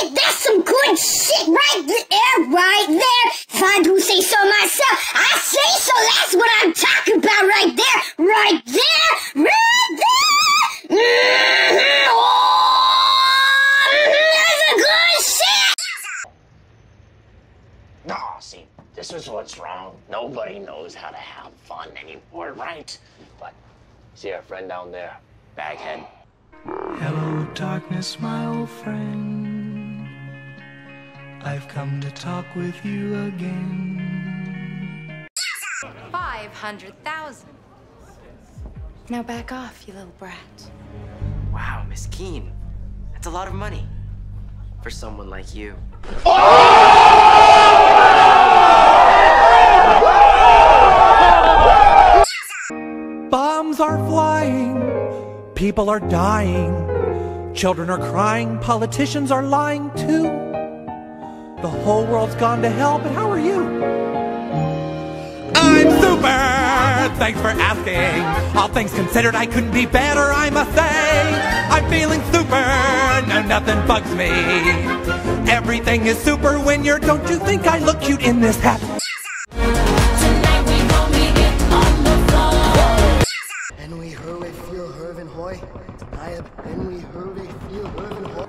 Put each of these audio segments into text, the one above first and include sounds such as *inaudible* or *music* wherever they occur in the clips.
shit. That's some good shit right there, right there. If I do say so myself, I say so. That's what I'm talking about right there, right there, right there. Mm-hmm. Oh, that's a good shit. No, see, this is what's wrong. Nobody knows how to have fun anymore, right? But see our friend down there, Baghead. Hello, darkness, my old friend. I've come to talk with you again. 500,000. Now back off, you little brat. Wow, Miss Kean. That's a lot of money. For someone like you. Bombs are flying, people are dying, children are crying, politicians are lying too. The whole world's gone to hell, but how are you? I'm super! Thanks for asking. All things considered, I couldn't be better, I must say. I'm feeling super, no, nothing bugs me. Everything is super when you're, don't you think I look cute in this hat?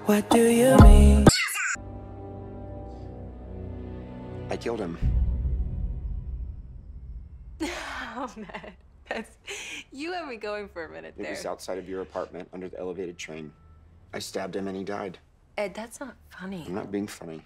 What do you mean? I killed him. *laughs* Oh, Matt. That's. You had me going for a minute It there. was outside of your apartment under the elevated train. I stabbed him and he died. Ed, that's not funny. I'm not being funny.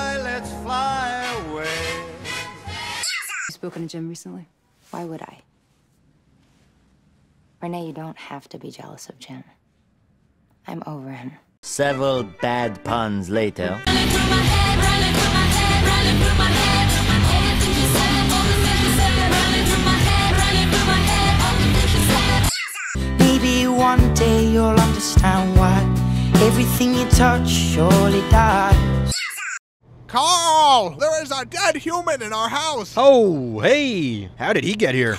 spoken to Jim recently? Why would I? Renee, you don't have to be jealous of Jim. I'm over him. Several bad puns later. Maybe one day you'll understand why everything you touch surely dies. Carl, there is a dead human in our house. Oh, hey! How did he get here?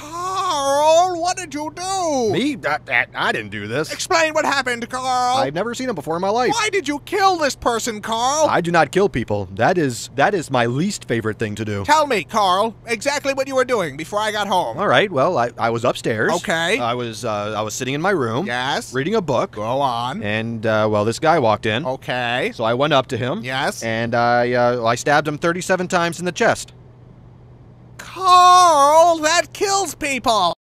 Did you do? Me? That, that, I didn't do this. Explain what happened, Carl. I've never seen him before in my life. Why did you kill this person, Carl? I do not kill people. That is that is my least favorite thing to do. Tell me, Carl, exactly what you were doing before I got home. All right. Well, I, I was upstairs. Okay. I was uh, I was sitting in my room. Yes. Reading a book. Go on. And uh, well, this guy walked in. Okay. So I went up to him. Yes. And I uh, I stabbed him 37 times in the chest. Carl, that kills people.